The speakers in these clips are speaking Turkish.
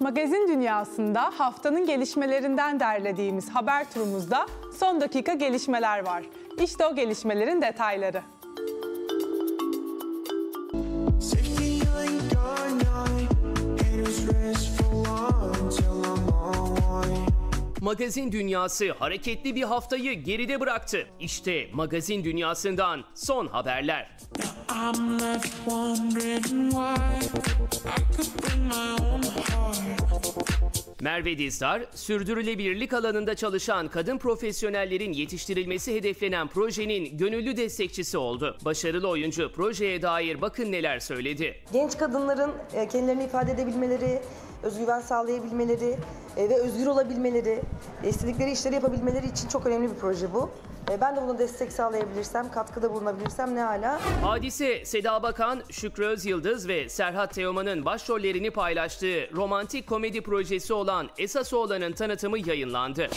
Magazin dünyasında haftanın gelişmelerinden derlediğimiz haber turumuzda son dakika gelişmeler var. İşte o gelişmelerin detayları. Magazin dünyası hareketli bir haftayı geride bıraktı. İşte magazin dünyasından son haberler. I'm left wondering why I could bring my own heart. Merve Dizdar, sürdürülebilirlik alanında çalışan kadın profesyonellerin yetiştirilmesi hedeflenen projenin gönüllü destekçisi oldu. Başarılı oyuncu projeye dair bakın neler söyledi. genç kadınların e, kendilerini ifade edebilmeleri, özgüven sağlayabilmeleri e, ve özgür olabilmeleri, istedikleri işleri yapabilmeleri için çok önemli bir proje bu. E, Ben de buna destek sağlayabilirsem, katkıda bulunabilirsem ne hala. Hadise, Seda Bakan, Şükrü Özyıldız ve Serhat Teoman'ın başrollerini paylaştığı romantik komedi projesi olan Esas Oğlan'ın tanıtımı yayınlandı.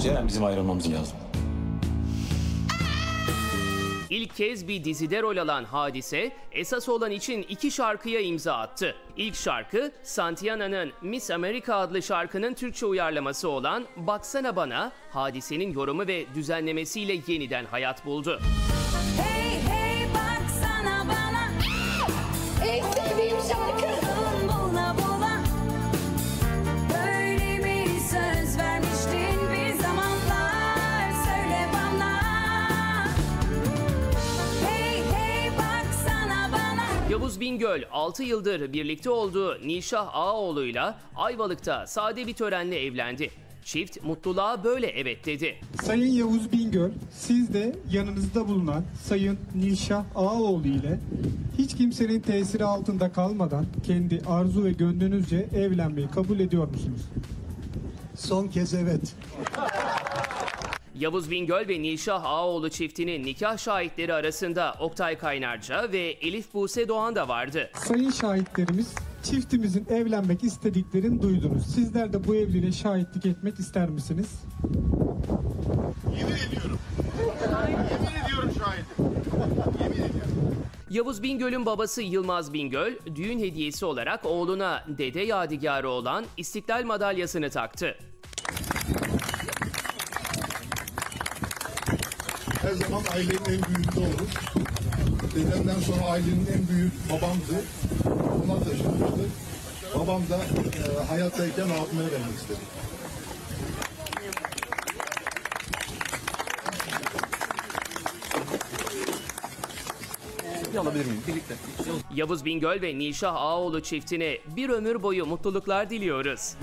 Ceren bizim ayrılmamız lazım. İlk kez bir dizide rol alan Hadise, esas olan için iki şarkıya imza attı. İlk şarkı, Santiana'nın Miss America adlı şarkının Türkçe uyarlaması olan Baksana Bana, Hadise'nin yorumu ve düzenlemesiyle yeniden hayat buldu. Hey hey baksana bana En sevdiğim şarkı Yavuz Bingöl 6 yıldır birlikte olduğu Nişah Ağaoğlu'yla Ayvalık'ta sade bir törenle evlendi. Çift mutluluğa böyle evet dedi. Sayın Yavuz Bingöl, siz de yanınızda bulunan Sayın Nilşah Ağaoğlu ile hiç kimsenin tesiri altında kalmadan kendi arzu ve gönlünüzce evlenmeyi kabul ediyor musunuz? Son kez evet. Yavuz Bingöl ve Nilşah Ağaoğlu çiftinin nikah şahitleri arasında Oktay Kaynarca ve Elif Buse Doğan da vardı. Sayın şahitlerimiz, çiftimizin evlenmek istediklerini duydunuz. Sizler de bu evliliğe şahitlik etmek ister misiniz? Yemin ediyorum. Yemin ediyorum şahidim. Yemin ediyorum. Yavuz Bingöl'ün babası Yılmaz Bingöl, düğün hediyesi olarak oğluna dede yadigarı olan İstiklal madalyasını taktı. Her zaman ailenin en büyüğünde olur. Dedemden sonra ailenin en büyük babamdı. Ona taşınmıştı. Babam da e, hayattayken abime vermek istedi. Yavuz Bingöl ve Nilşah Ağaoğlu çiftine bir ömür boyu mutluluklar diliyoruz.